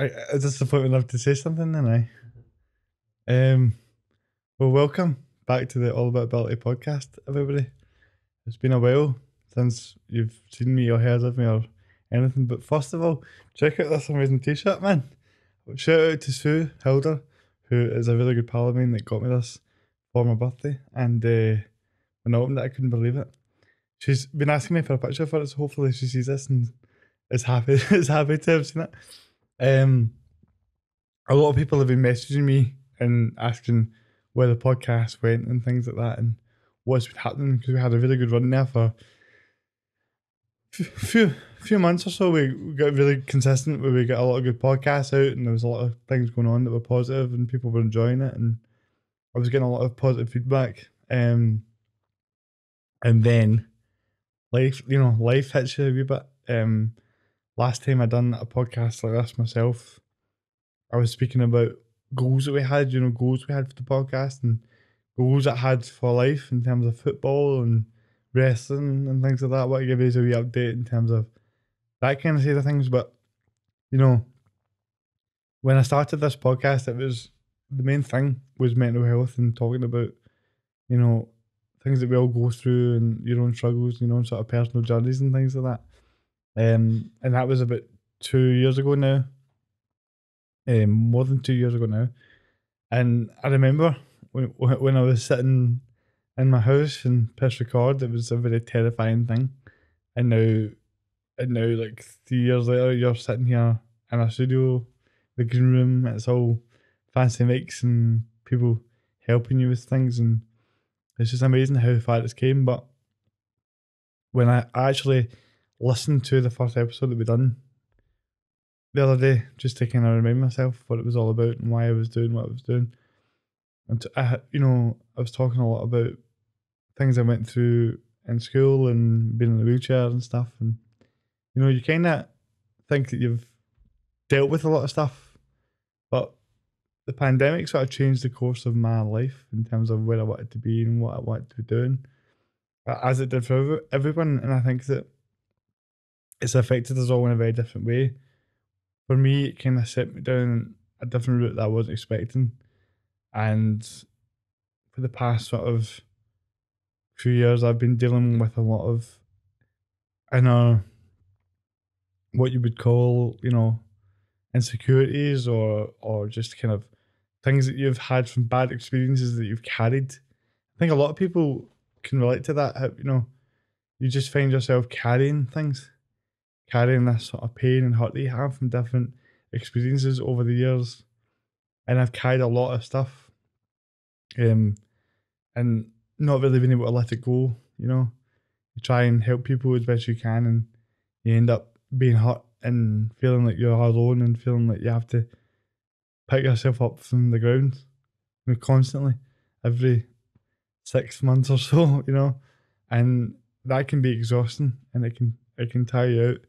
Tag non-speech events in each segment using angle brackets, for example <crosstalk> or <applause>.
I, is this the point I have to say something then? I. Um, well, welcome back to the All About Ability podcast, everybody. It's been a while since you've seen me or heard of me or anything. But first of all, check out this amazing T-shirt, man. Shout out to Sue Hilder, who is a really good pal of mine that got me this for my birthday, and uh, when I opened it, I couldn't believe it. She's been asking me for a picture for it, so hopefully she sees this and is happy <laughs> is happy to have seen it. Um, a lot of people have been messaging me and asking where the podcast went and things like that, and what's been happening because we had a really good run there for a few few months or so. We, got really consistent where we got a lot of good podcasts out, and there was a lot of things going on that were positive, and people were enjoying it, and I was getting a lot of positive feedback. Um, and then life, you know, life hits you a wee bit. Um, last time I done a podcast like this myself, I was speaking about goals that we had, you know, goals we had for the podcast and goals I had for life in terms of football and wrestling and things like that. What I give you is a wee update in terms of that kind of side of things. But you know, when I started this podcast, it was the main thing was mental health and talking about, you know, things that we all go through and your own struggles, you know, sort of personal journeys and things like that. Um, and that was about two years ago now. Um, more than two years ago now. And I remember when when I was sitting in my house and press record, it was a very terrifying thing. And now, and now, like three years later, you're sitting here in a studio, the green room. It's all fancy mics and people helping you with things, and it's just amazing how far it's came. But when I actually listened to the first episode that we done the other day, just to kind of remind myself what it was all about and why I was doing what I was doing. And I, you know, I was talking a lot about things I went through in school and being in a wheelchair and stuff. And you know, you kind of think that you've dealt with a lot of stuff, but the pandemic sort of changed the course of my life in terms of where I wanted to be and what I wanted to be doing, as it did for everyone. And I think that it's affected us all in a very different way. For me, it kind of set me down a different route that I wasn't expecting. And for the past sort of few years, I've been dealing with a lot of inner, what you would call, you know, insecurities or or just kind of things that you've had from bad experiences that you've carried. I think a lot of people can relate to that. You know, you just find yourself carrying things carrying this sort of pain and hurt that you have from different experiences over the years. And I've carried a lot of stuff. Um and not really being able to let it go, you know. You try and help people as best you can and you end up being hurt and feeling like you're alone and feeling like you have to pick yourself up from the ground you know, constantly every six months or so, <laughs> you know. And that can be exhausting and it can it can tire you out.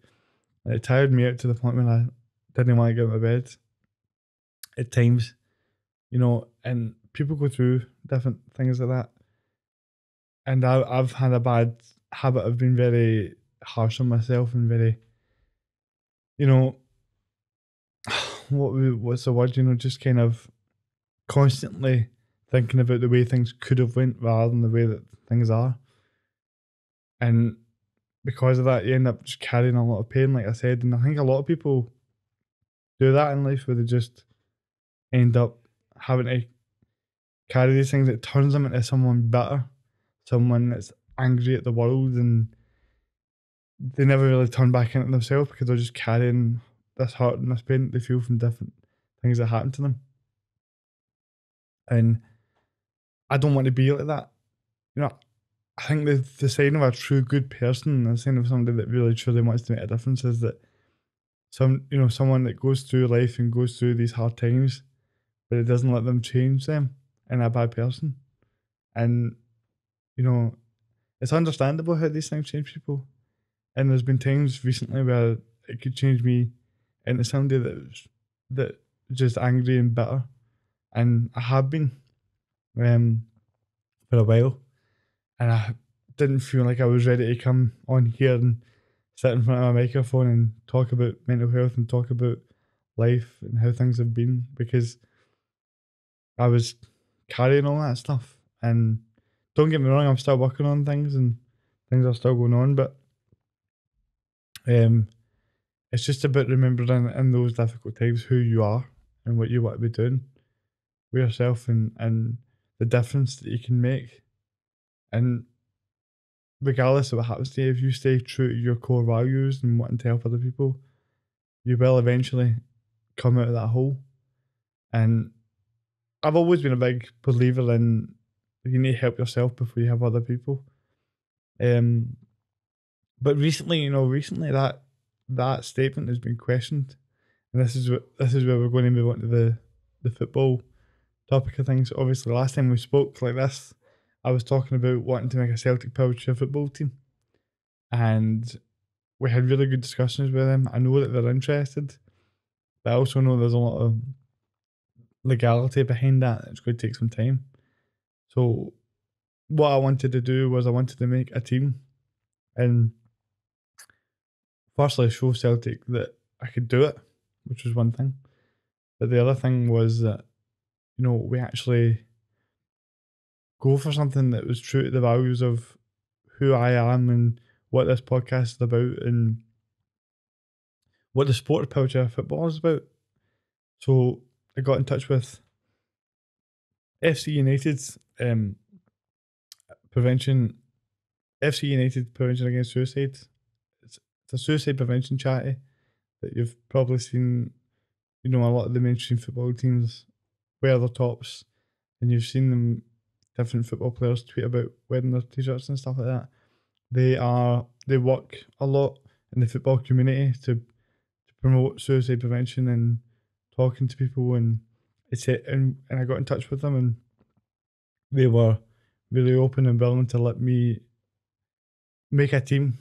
It tired me out to the point when I didn't want to get out of bed at times, you know, and people go through different things like that. And I, I've had a bad habit of being very harsh on myself and very, you know, <sighs> what what's the word? You know, just kind of constantly thinking about the way things could have went rather than the way that things are. And because of that, you end up just carrying a lot of pain, like I said. And I think a lot of people do that in life where they just end up having to carry these things that turns them into someone better, someone that's angry at the world, and they never really turn back into themselves because they're just carrying this hurt and this pain they feel from different things that happen to them. And I don't want to be like that. You know, I think the, the sign of a true good person, the sign of somebody that really truly wants to make a difference is that some you know, someone that goes through life and goes through these hard times, but it doesn't let them change them in a bad person. And, you know, it's understandable how these things change people. And there's been times recently where it could change me into somebody that that just angry and bitter. And I have been um for a while and I didn't feel like I was ready to come on here and sit in front of a microphone and talk about mental health and talk about life and how things have been because I was carrying all that stuff. And don't get me wrong, I'm still working on things and things are still going on, but um, it's just about remembering in those difficult times who you are and what you want to be doing with yourself and, and the difference that you can make. And regardless of what happens to you, if you stay true to your core values and wanting to help other people, you will eventually come out of that hole. And I've always been a big believer in you need to help yourself before you help other people. Um, but recently, you know, recently that that statement has been questioned, and this is what this is where we're going to move on to the the football topic of things. Obviously, last time we spoke like this, I was talking about wanting to make a Celtic Chair football team, and we had really good discussions with them. I know that they're interested, but I also know there's a lot of legality behind that. It's going to take some time. So, what I wanted to do was I wanted to make a team, and firstly show Celtic that I could do it, which was one thing. But the other thing was that, you know, we actually go for something that was true to the values of who I am and what this podcast is about and what the sport of football is about. So I got in touch with FC United um, prevention, FC United prevention against suicide. It's, it's a suicide prevention charity that you've probably seen. You know, a lot of the mainstream football teams wear their tops, and you've seen them different football players tweet about wearing their t-shirts and stuff like that. They are they work a lot in the football community to to promote suicide prevention and talking to people and it's it and, and I got in touch with them and they were really open and willing to let me make a team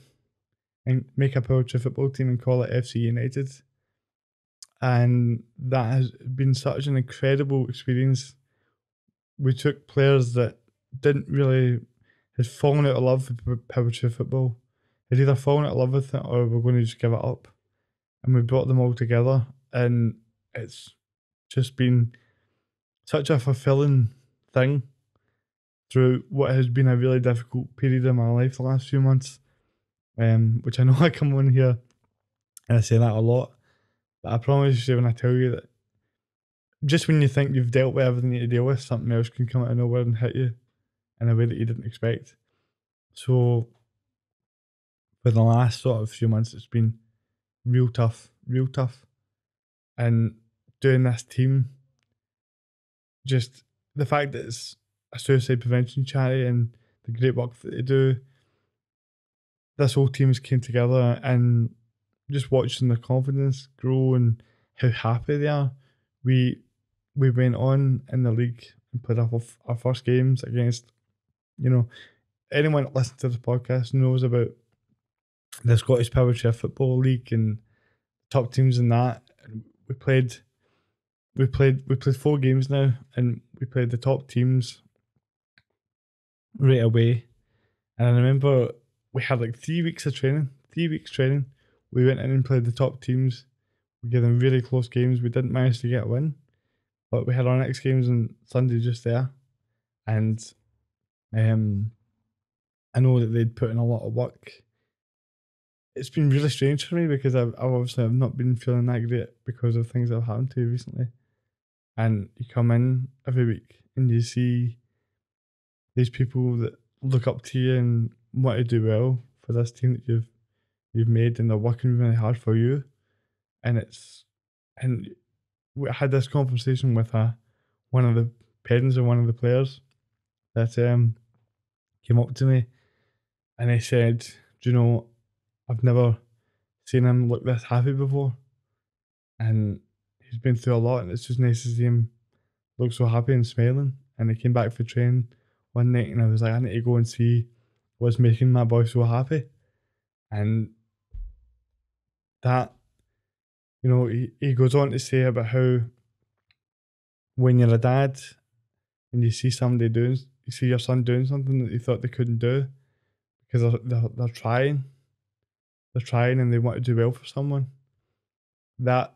and make a Powerchair football team and call it FC United. And that has been such an incredible experience we took players that didn't really had fallen out of love with Powerchair football. Had either fallen out of love with it or we're going to just give it up. And we brought them all together and it's just been such a fulfilling thing through what has been a really difficult period in my life the last few months. Um, which I know <laughs> I come on here and I say that a lot. But I promise you when I tell you that just when you think you've dealt with everything you need to deal with, something else can come out of nowhere and hit you in a way that you didn't expect. So for the last sort of few months, it's been real tough, real tough. And doing this team, just the fact that it's a suicide prevention charity and the great work that they do, this whole team has came together and just watching their confidence grow and how happy they are. We we went on in the league and played our, our first games against, you know, anyone that listens to this podcast knows about the Scottish Powerchair Football League and top teams in that. We played, we played, we played four games now, and we played the top teams right away. And I remember we had like three weeks of training, three weeks training. We went in and played the top teams. We gave them really close games. We didn't manage to get a win, but we had our next games on Sunday just there, and um, I know that they'd put in a lot of work. It's been really strange for me because I've, I've obviously I've not been feeling that great because of things that have happened to you recently, and you come in every week and you see these people that look up to you and want to do well for this team that you've you've made and they're working really hard for you, and it's and I had this conversation with a, one of the parents of one of the players that um, came up to me and he said, Do you know, I've never seen him look this happy before. And he's been through a lot and it's just nice to see him look so happy and smiling. And he came back for training one night and I was like, I need to go and see what's making my boy so happy. And that you know, he, he goes on to say about how when you're a dad and you see somebody doing, you see your son doing something that you thought they couldn't do because they're, they're, they're trying, they're trying and they want to do well for someone. That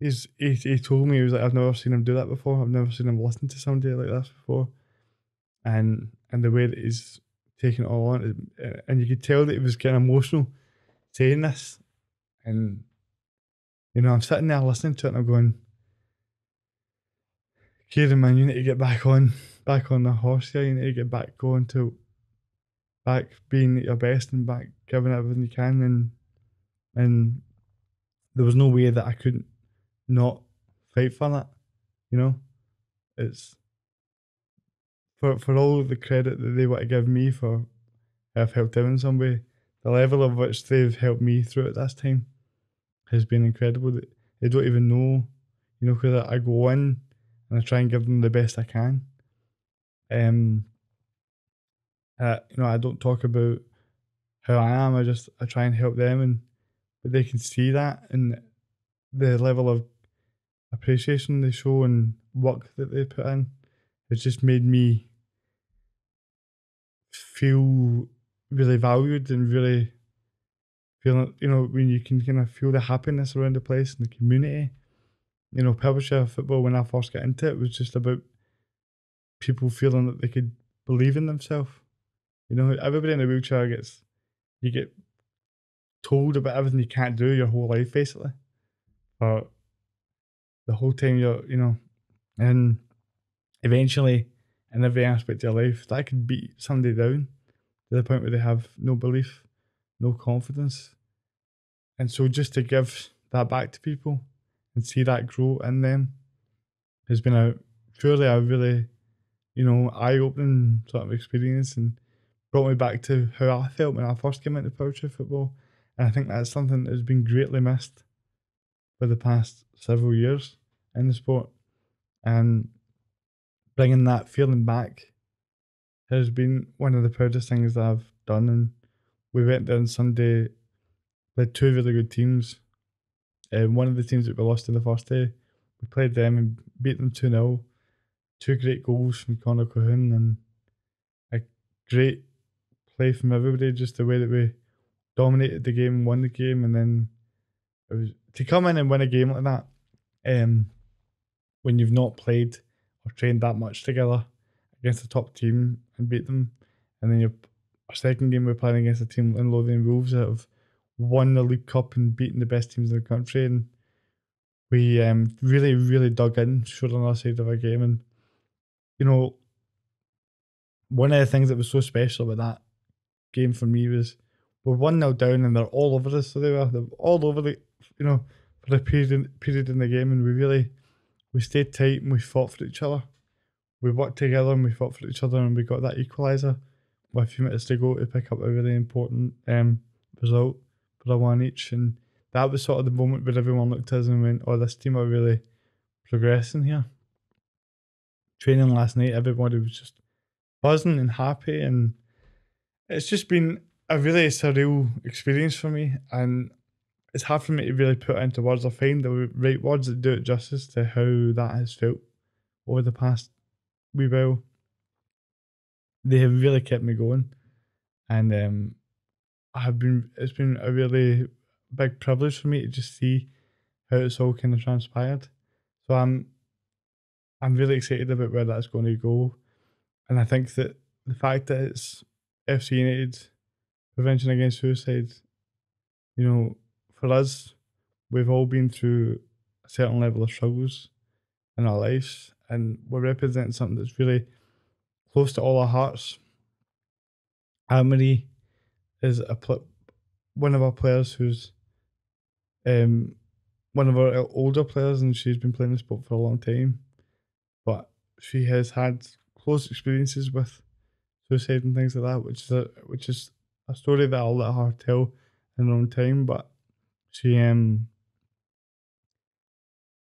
he's he, he told me he was like I've never seen him do that before. I've never seen him listen to somebody like this before, and and the way that he's taking it all on, and you could tell that he was getting emotional saying this, and you know I'm sitting there listening to it and I'm going, Kieran man, you need to get back on back on the horse here. You need to get back going to back being at your best and back giving everything you can and and there was no way that I couldn't not fight for that. You know? It's for for all the credit that they want to give me for have helped them in some way, the level of which they've helped me through at this time has been incredible. They don't even know, you know, because I go in and I try and give them the best I can. Um, uh, you know, I don't talk about how I am. I just I try and help them, and but they can see that and the level of appreciation they show and work that they put in. It's just made me feel really valued and really feeling, you know, when you can kind of feel the happiness around the place and the community. You know, Powerchair football, when I first got into it, was just about people feeling that they could believe in themselves. You know, everybody in a wheelchair gets, you get told about everything you can't do your whole life, basically. But the whole time you're, you know, and eventually in every aspect of your life, that could beat somebody down to the point where they have no belief, no confidence. And so just to give that back to people and see that grow in them has been a truly a really, you know, eye opening sort of experience and brought me back to how I felt when I first came into Powerchair football. And I think that's something that has been greatly missed for the past several years in the sport. And bringing that feeling back has been one of the proudest things that I've done. And we went there on Sunday, played two really good teams. Um, one of the teams that we lost in the first day, we played them and beat them 2 0. Two great goals from Connor Cohoon and a great play from everybody, just the way that we dominated the game, won the game, and then it was to come in and win a game like that, um, when you've not played or trained that much together against a top team and beat them, and then your second game we're playing against a team in Lothian Wolves that have won the League Cup and beaten the best teams in the country, and we um, really, really dug in, showed on our side of our game, and you know, one of the things that was so special about that game for me was we're one 0 down and they're all over us. So they were, they all over the you know for a period in, period in the game, and we really we stayed tight and we fought for each other. We worked together and we fought for each other, and we got that equaliser with a few minutes to go to pick up a really important um, result for a one each. And that was sort of the moment where everyone looked at us and went, "Oh, this team are really progressing here." Training last night, everybody was just buzzing and happy, and it's just been a really surreal experience for me, and it's hard for me to really put into words or find the right words that do it justice to how that has felt over the past wee while. They have really kept me going, and um, I have been. It's been a really big privilege for me to just see how it's all kind of transpired. So I'm, I'm really excited about where that's going to go, and I think that the fact that it's FC United prevention against suicide, you know, for us, we've all been through a certain level of struggles in our lives, and we're representing something that's really close to all our hearts. Anne is a pl- one of our players who's um one of our older players, and she's been playing the sport for a long time, but she has had close experiences with suicide and things like that, which is a which is a story that I'll let her tell in her own time. But she um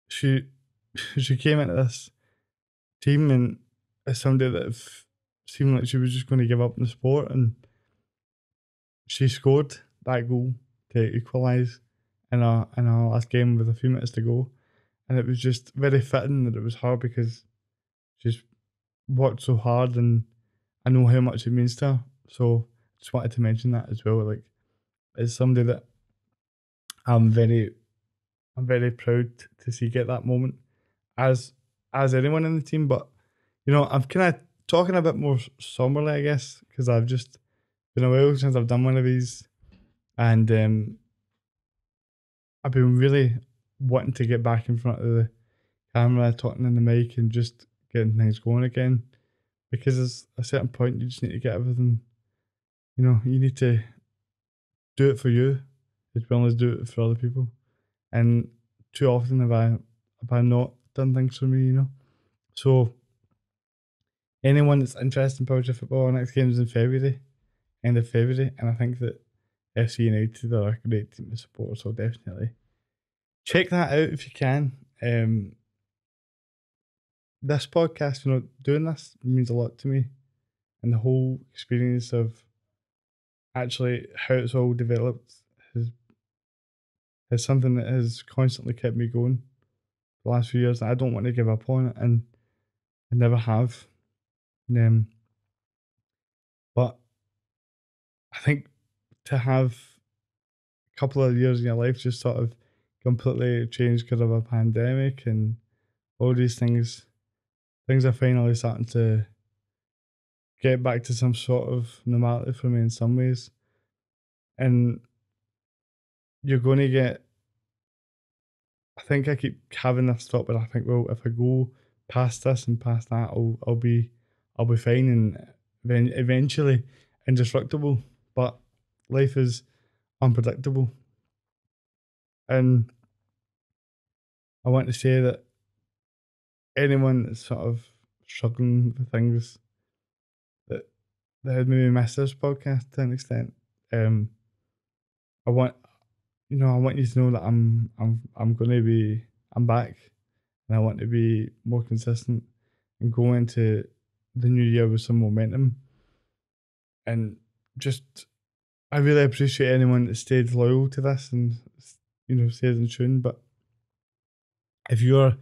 she <laughs> she came into this team and as somebody that seemed like she was just going to give up in the sport, and she scored that goal to equalise in our in our last game with a few minutes to go, and it was just very fitting that it was her because she's worked so hard and I know how much it means to her. So just wanted to mention that as well. Like, it's somebody that I'm very I'm very proud to see get that moment as as anyone in the team. But you know, I'm kind of talking a bit more somberly, I guess, because I've just been a while since I've done one of these, and um, I've been really wanting to get back in front of the camera, talking in the mic, and just getting things going again. Because there's a certain point you just need to get everything. You know, you need to do it for you as well as do it for other people. And too often have I have I not done things for me, you know. So anyone that's interested in Powerchair football, our next game is in February, end of February, and I think that FC United are a great team to support. So definitely check that out if you can. Um, this podcast, you know, doing this means a lot to me, and the whole experience of actually how it's all developed has is something that has constantly kept me going the last few years. I don't want to give up on it, and I never have. Um, but I think to have a couple of years in your life just sort of completely changed because of a pandemic and all these things, things are finally starting to get back to some sort of normality for me in some ways. And you're going to get. I think I keep having this thought, but I think, well, if I go past this and past that, I'll I'll be I'll be fine and then eventually indestructible. But life is unpredictable, and I want to say that anyone that's sort of struggling with things that that had maybe missed this podcast to an extent, um, I want you know I want you to know that I'm I'm I'm going to be I'm back, and I want to be more consistent and go into the new year with some momentum. And just, I really appreciate anyone that stayed loyal to this and you know stayed in tune. But if you're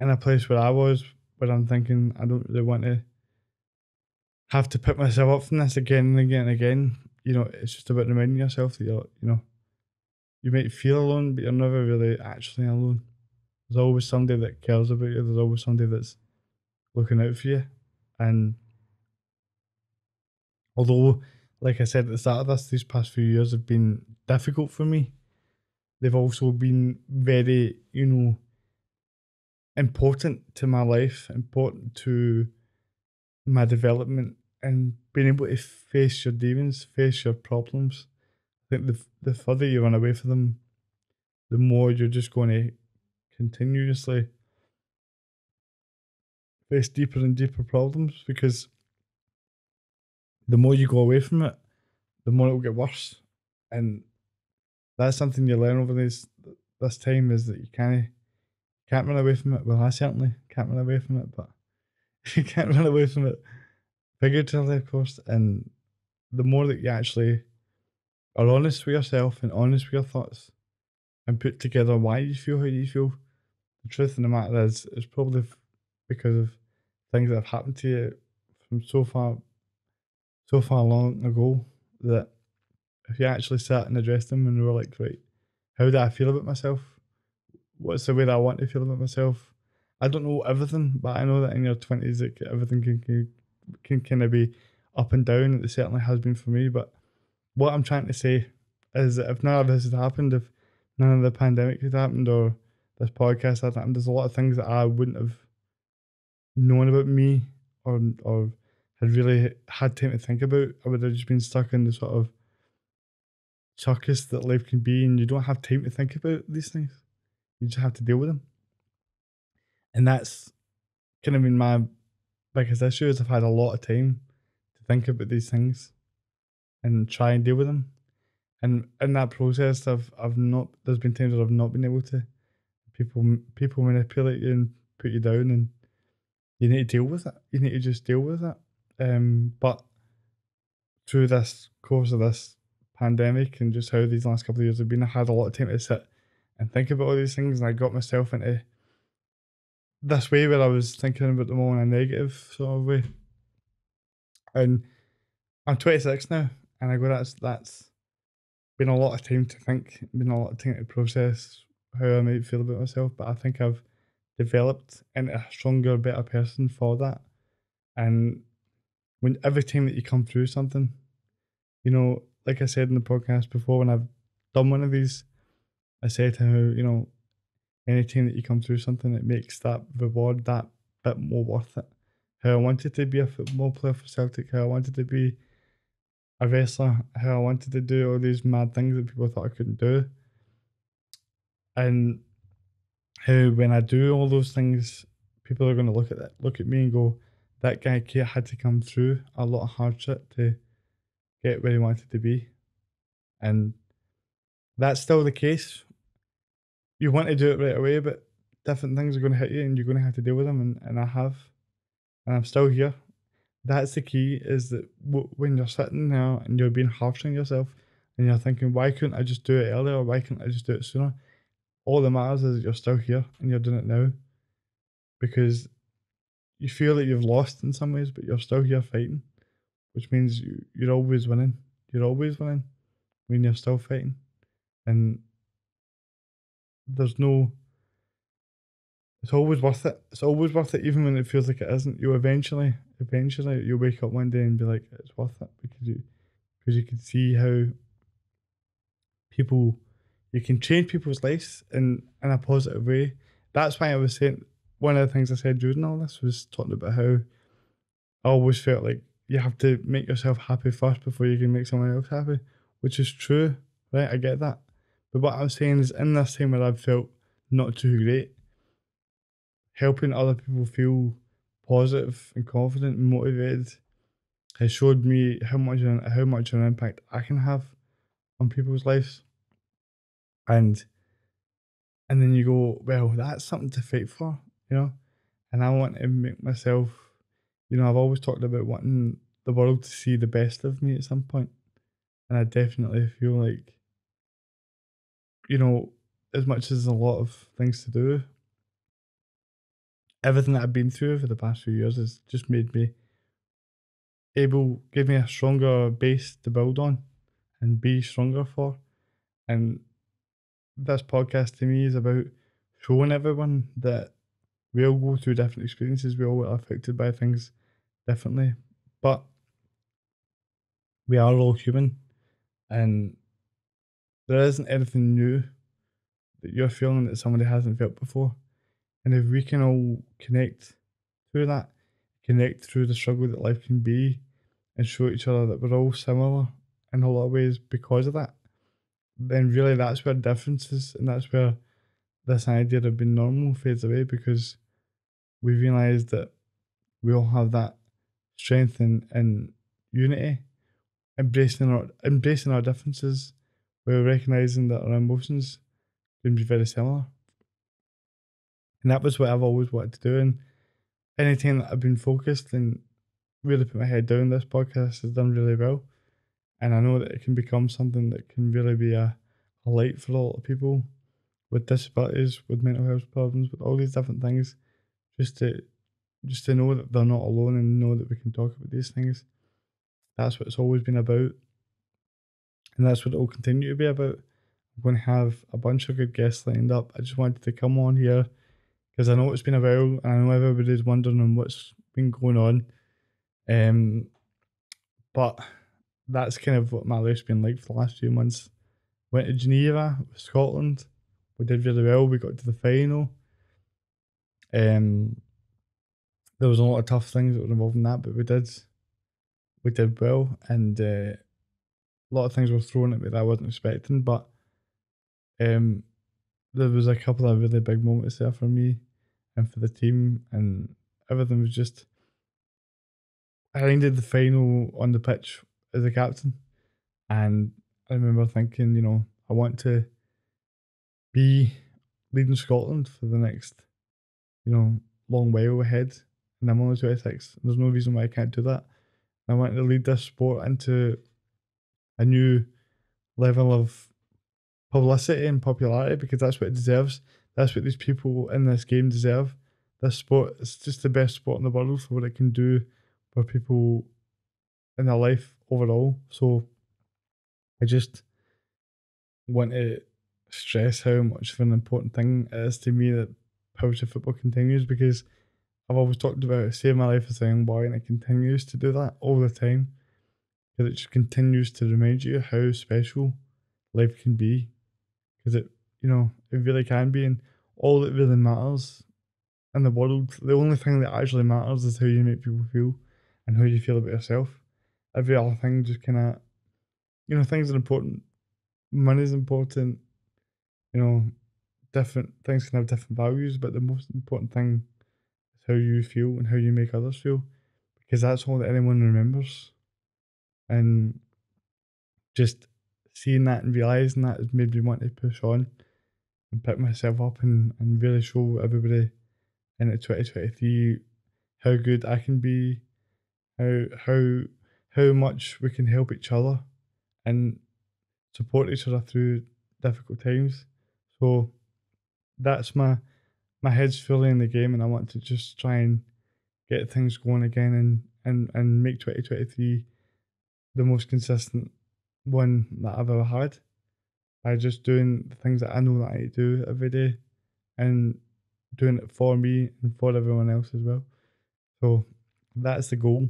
in a place where I was, where I'm thinking I don't really want to have to pick myself up from this again and again and again, you know, it's just about reminding yourself that you're, you know, you might feel alone, but you're never really actually alone. There's always somebody that cares about you. There's always somebody that's looking out for you. And although, like I said at the start of this, these past few years have been difficult for me, they've also been very, you know, important to my life, important to my development, and being able to face your demons, face your problems. I think the the further you run away from them, the more you're just going to continuously face deeper and deeper problems because the more you go away from it, the more it will get worse. And that's something you learn over this this time is that you can't can't run away from it. Well, I certainly can't run away from it, but <laughs> you can't run away from it figuratively, of course. And the more that you actually are honest with yourself and honest with your thoughts and put together why you feel how you feel, the truth of the matter is, it's probably because of things that have happened to you from so far so far long ago that if you actually sat and addressed them and were like, right, how do I feel about myself? What's the way that I want to feel about myself? I don't know everything, but I know that in your twenties, like everything can, can can kind of be up and down. It certainly has been for me. But what I'm trying to say is that if none of this had happened, if none of the pandemic had happened, or this podcast had happened, there's a lot of things that I wouldn't have known about me or or had really had time to think about. I would have just been stuck in the sort of circus that life can be, and you don't have time to think about these things. You just have to deal with them, and that's kind of been my biggest issue. Is I've had a lot of time to think about these things and try and deal with them, and in that process, I've I've not. There's been times where I've not been able to. People people manipulate you and put you down and you need to deal with it. You need to just deal with it. Um, but through this course of this pandemic and just how these last couple of years have been, I had a lot of time to sit and think about all these things, and I got myself into this way where I was thinking about them all in a negative sort of way. And I'm 26 now, and I go, that's that's been a lot of time to think, been a lot of time to process how I might feel about myself, but I think I've developed into a stronger, better person for that. And when every time that you come through something, you know, like I said in the podcast before, when I've done one of these, I said how, you know, anytime that you come through something, it makes that reward that bit more worth it. How I wanted to be a football player for Celtic, how I wanted to be a wrestler, how I wanted to do all these mad things that people thought I couldn't do. And how when I do all those things, people are going to look at that, look at me and go, that guy had to come through a lot of hardship to get where he wanted to be. And that's still the case. You want to do it right away, but different things are going to hit you and you're going to have to deal with them. And, and I have. And I'm still here. That's the key is that w- when you're sitting there and you're being harsh on yourself and you're thinking, why couldn't I just do it earlier? Why couldn't I just do it sooner? All that matters is that you're still here and you're doing it now because you feel that you've lost in some ways, but you're still here fighting, which means you, you're always winning. You're always winning when you're still fighting. And there's no it's always worth it. It's always worth it, even when it feels like it isn't. You eventually, eventually, you'll wake up one day and be like, "It's worth it," because you, because you can see how people, you can change people's lives in in a positive way. That's why I was saying one of the things I said during all this was talking about how I always felt like you have to make yourself happy first before you can make someone else happy, which is true, right? I get that. But what I'm saying is, in this time where I've felt not too great, helping other people feel positive and confident and motivated has showed me how much how much an impact I can have on people's lives. And and then you go, well, that's something to fight for, you know? And I want to make myself, you know, I've always talked about wanting the world to see the best of me at some. And I definitely feel like, you know, as much as a lot of things to do, everything that I've been through for the past few years has just made me able, give me a stronger base to build on and be stronger for. And this podcast to me is about showing everyone that we all go through different experiences, we all are affected by things differently, but we are all human and there isn't anything new that you're feeling that somebody hasn't felt before. And if we can all connect through that, connect through the struggle that life can be, and show each other that we're all similar in a lot of ways because of that, then really that's where differences and that's where this idea of being normal fades away because we realise that we all have that strength and, and unity, embracing our embracing our differences, we're recognising that our emotions can be very similar. And that was what I've always wanted to do. And anything that I've been focused and really put my head down, this podcast has done really well. And I know that it can become something that can really be a, a light for a lot of people with disabilities, with mental health problems, with all these different things. Just to just to know that they're not alone and know that we can talk about these things. That's what it's always been about. And that's what it will continue to be about. I'm going to have a bunch of good guests lined up. I just wanted to come on here because I know it's been a while and I know everybody's wondering on what's been going on. Um, but that's kind of what my life's been like for the last few months. Went to Geneva, Scotland. We did really well. We got to the final. Um, there was a lot of tough things that were involved in that, but we did, we did well, and uh, a lot of things were thrown at me that I wasn't expecting. But um, there was a couple of really big moments there for me and for the team, and everything was just. I ended the final on the pitch as a captain, and I remember thinking, you know, I want to be leading Scotland for the next, you know, long while ahead. And I'm only 26. There's no reason why I can't do that. I want to lead this sport into a new level of publicity and popularity because that's what it deserves. That's what these people in this game deserve. This sport is just the best sport in the world for what it can do for people in their life overall. So I just want to stress how much of an important thing it is to me that Powerchair football continues because I've always talked about saving my life as a young boy and it continues to do that all the time. Because it just continues to remind you how special life can be. Because it, you know, it really can be. And all that really matters in the world, the only thing that actually matters is how you make people feel and how you feel about yourself. Every other thing just kind of, you know, things are important. Money's important. You know, different things can have different values, but the most important thing is how you feel and how you make others feel, because that's all that anyone remembers. And just seeing that and realizing that has made me want to push on and pick myself up and, and really show everybody in 2023 how good I can be, how how how much we can help each other and support each other through difficult times. So that's my my head's fully in the game and I want to just try and get things going again and and, and make 2023 the most consistent one that I've ever had by just doing the things that I know that I do every day and doing it for me and for everyone else as well. So that's the goal.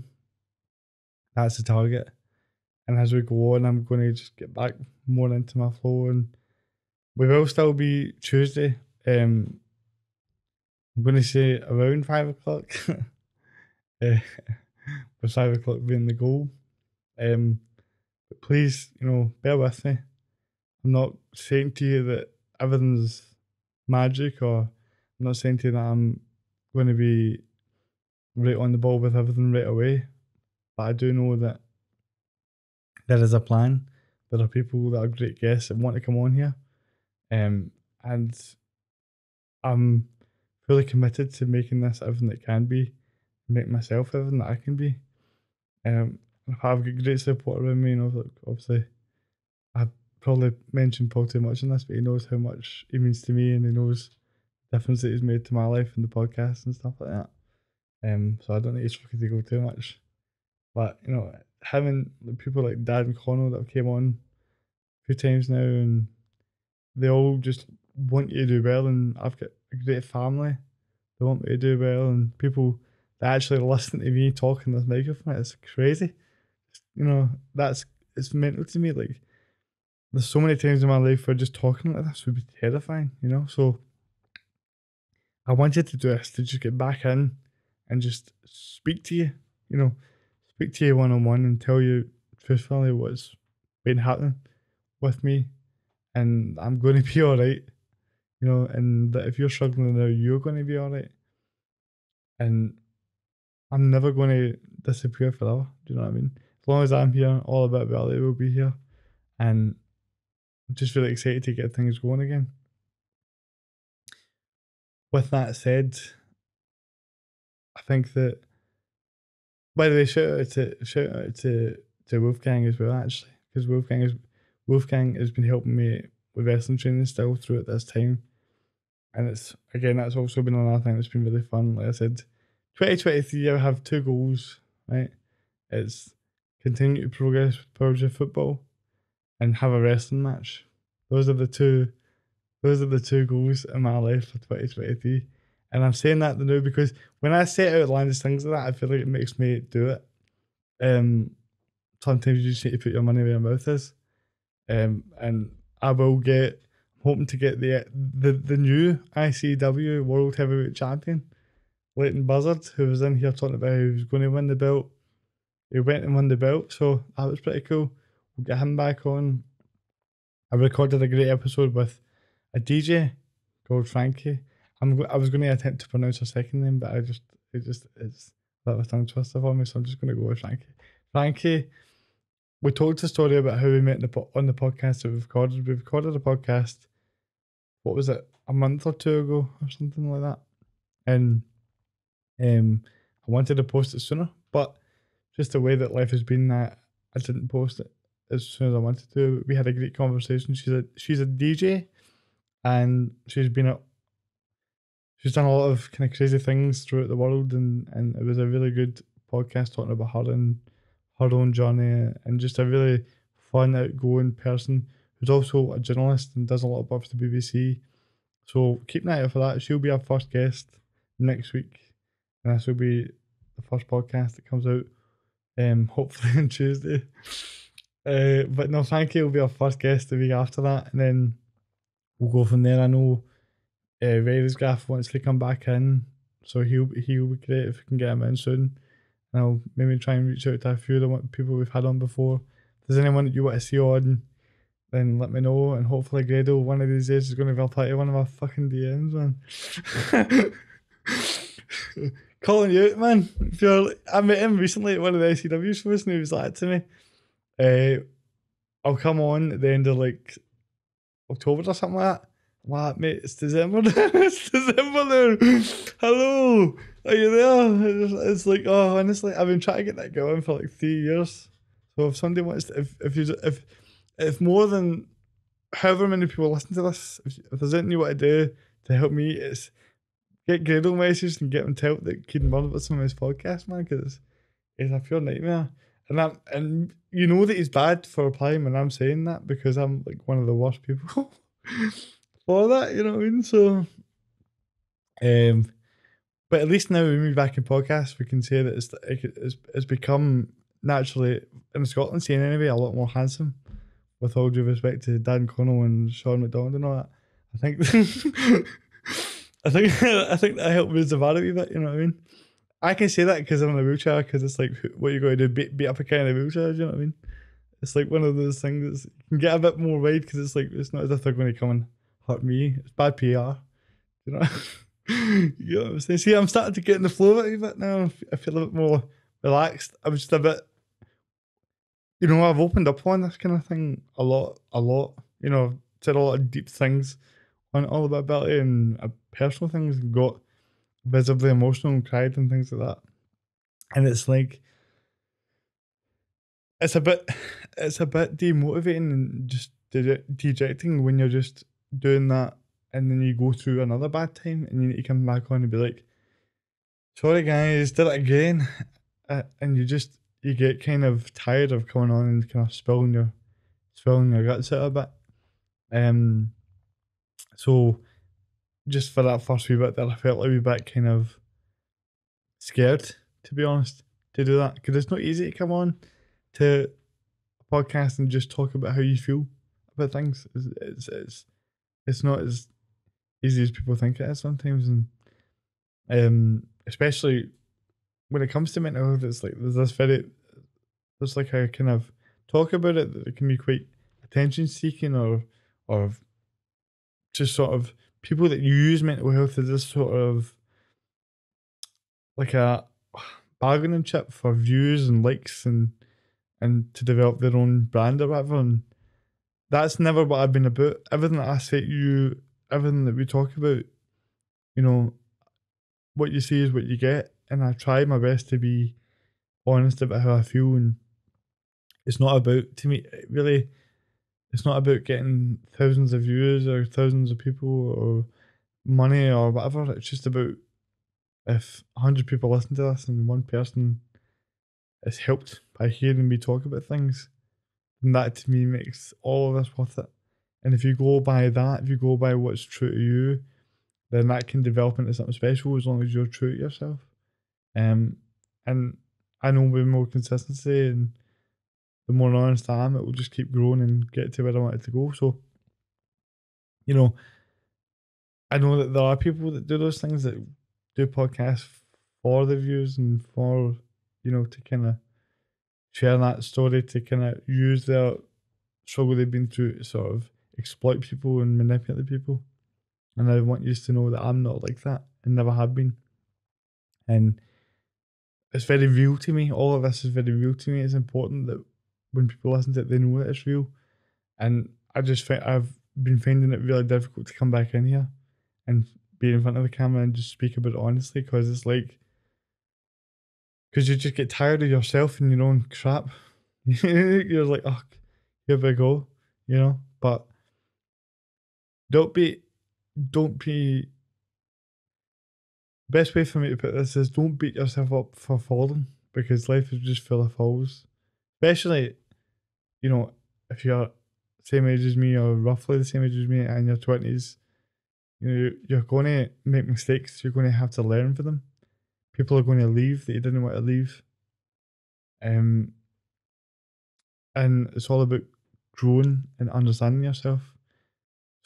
That's the target. And as we go on, I'm going to just get back more into my flow and we will still be Tuesday. Um, I'm going to say around five o'clock. uh, <laughs> <laughs> with five o'clock being the goal. Um, but please, you know, bear with me. I'm not saying to you that everything's magic, or I'm not saying to you that I'm going to be right on the ball with everything right away. But I do know that there is a plan. There are people that are great guests that want to come on here. Um, and I'm fully committed to making this everything that can be, make myself everything that I can be. Um, I've got great support around me, you know, obviously I've probably mentioned Paul too much in this, but he knows how much he means to me and he knows the difference that he's made to my life in the podcast and stuff like that. Um, so I don't need to go too much. But, you know, having people like Dad and Connell that have came on a few times now and they all just want you to do well and I've got a great family. They want me to do well and people that actually listen to me talking this microphone. It's crazy you know, that's it's mental to me. Like, there's so many times in my life where just talking like this would be terrifying, you know. So, I wanted to do this to just get back in and just speak to you, you know, speak to you one on one and tell you truthfully what's been happening with me, and I'm going <laughs> to be all right, you know. And that if you're struggling now, you're going to be all right, and I'm never going to disappear forever. Do you know what I mean? as long as I'm here, All About Ability will be here. And I'm just really excited to get things going again. With that said, I think that by the way, shout out to shout out to, to Wolfgang as well, actually. Because Wolfgang is Wolfgang has been helping me with wrestling training still throughout this time. And it's again that's also been another thing that's been really fun. Like I said, 2023 I have two goals, right? It's continue to progress with Powerchair football, and have a wrestling match. Those are the two. Those are the two goals in my life for 2023. And I'm saying that now because when I say out outlandish things like that, I feel like it makes me do it. Um, sometimes you just need to put your money where your mouth is. Um, and I will get, I'm hoping to get the the the new ICW World Heavyweight Champion, Leyton Buzzard, who was in here talking about he was going to win the belt he went and won the belt, so that was pretty cool. We'll get him back on. I recorded a great episode with a DJ called Frankie. I'm I was going to attempt to pronounce her second name, but I just it just it's a bit of a tongue twister for me, so I'm just going to go with Frankie. Frankie, we told the story about how we met the, on the podcast that we recorded. We recorded a podcast. What was it? A month or two ago, or something like that. And um, I wanted to post it sooner, but just the way that life has been that I didn't post it as soon as I wanted to. We had a great conversation. She's a she's a DJ and she's been a she's done a lot of kind of crazy things throughout the world and, and it was a really good podcast talking about her and her own journey and just a really fun outgoing person who's also a journalist and does a lot of work for the BBC. So keep an eye out for that. She'll be our first guest next week, and this will be the first podcast that comes out. Um, <laughs> hopefully on Tuesday. Uh, but no, Frankie will be our first guest the week after that, and then we'll go from there. I know uh, Ray's Gaff wants to come back in, so he'll he'll be great if we can get him in soon. And I'll maybe try and reach out to a few of the people we've had on before. If there's anyone that you want to see on, then let me know. And hopefully, Grado one of these days is going to reply to one of my fucking DMs, man. <laughs> Calling you out, man. If you're, I met him recently at one of the SCW shows, and he was like to me, uh, "I'll come on at the end of like October or something like that." What, mate? It's December. it's December now. Hello, are you there? It's, it's, like, oh, honestly, I've been trying to get that going for like three years. So if somebody wants, to, if if you if if more than however many people listen to this, if, if there's anything you want to do to help me, it's get Grado messages and get them to help that with some of his podcasts, man, because it's a pure nightmare. And I'm and you know that he's bad for replying when I'm saying that because I'm like one of the worst people <laughs> for that, you know what I mean? So um but at least now we move back in podcasts, we can say that it's it's, it's become naturally in Scotland scene anyway a lot more handsome. With all due respect to Dan Connell and Sean McDonald and all that, I think <laughs> I think <laughs> I think that helped raise the bar a wee bit. You know what I mean? I can say that because I'm in a wheelchair. Because it's like, what you going to do? Beat, beat up a in a wheelchair? You know what I mean? It's like one of those things that can get a bit more wide because it's like it's not as if they're going to come and hurt me. It's bad PR. You know. <laughs> you know what I'm saying? See, I'm starting to get in the flow of it a bit now. I feel a bit more relaxed. I was just a bit, you know, I've opened up on this kind of thing a lot, a lot. You know, said a lot of deep things on all about ability and uh, personal things and got visibly emotional and cried and things like that. And it's like it's a bit <sighs> it's a bit demotivating and just dejecting when you're just doing that and then you go through another bad time and you need to come back on and be like, sorry guys, did it again. Uh, and you just you get kind of tired of coming on and kind of spilling your spilling your guts out a bit. Um so just for that first wee bit there, I felt a wee bit kind of scared, to be honest, to do that. Because it's not easy to come on to a podcast and just talk about how you feel about things. It's, it's, it's, it's not as easy as people think it is sometimes. And um, especially when it comes to mental health, it's like there's this very, there's like a kind of talk about it that it can be quite attention seeking or, or just sort of people that use mental health as this sort of like a bargaining chip for views and likes and and to develop their own brand or whatever. And that's never what I've been about. Everything that I say to you, everything that we talk about, you know, what you see is what you get. And I try my best to be honest about how I feel. And it's not about, to me, really, it's not about getting thousands of views or thousands of people or money or whatever. It's just about if hundred people listen to this and one person is helped by hearing me talk about things, then that to me makes all of this worth it. And if you go by that, if you go by what's true to you, then that can develop into something special as long as you're true to yourself. Um, and I know with more consistency and the more honest I am, it will just keep growing and get to where I want it to go. So, you know, I know that there are people that do those things that do podcasts for the views and for, you know, to kind of share that story, to kind of use their struggle they've been through to sort of exploit people and manipulate the people. And I want you to know that I'm not like that and never have been. And it's very real to me. All of this is very real to me. It's important that when people listen to it, they know that it's real. And I just think I've been finding it really difficult to come back in here and be in front of the camera and just speak about it honestly because it's like, because you just get tired of yourself and your own crap. <laughs> You're like, oh, here we go, you know. But don't be, don't be. Best way for me to put this is don't beat yourself up for falling because life is just full of falls especially, you know, if you're same age as me or roughly the same age as me and your twenties, you know, you're going to make mistakes. You're going to have to learn for them. People are going to leave that you didn't want to leave. Um, and it's all about growing and understanding yourself,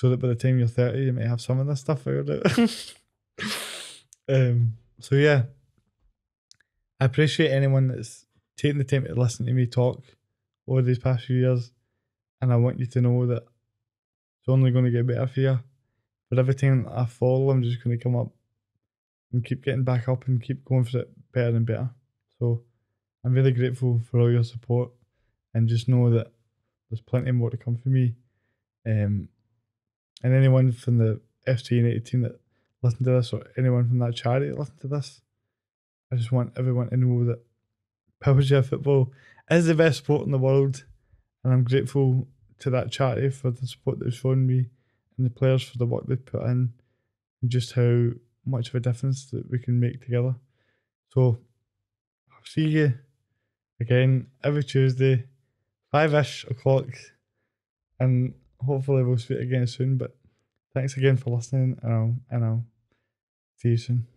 so that by the time you're thirty, you may have some of this stuff figured out. <laughs> um. So yeah, I appreciate anyone that's taking the time to listen to me talk over these past few years, and I want you to know that it's only going to get better for you. But every time I fall, I'm just going to come up and keep getting back up and keep going for it better and better. So I'm really grateful for all your support, and just know that there's plenty more to come for me. Um, and anyone from the FC United team that listen to this, or anyone from that charity that listen to this, I just want everyone to know that Powerchair football is the best sport in the world, and I'm grateful to that charity for the support they've shown me and the players for the work they've put in, and just how much of a difference that we can make together. So I'll see you again every Tuesday, five ish o'clock, and hopefully we'll speak again soon. But thanks again for listening, and I'll and I'll see you soon.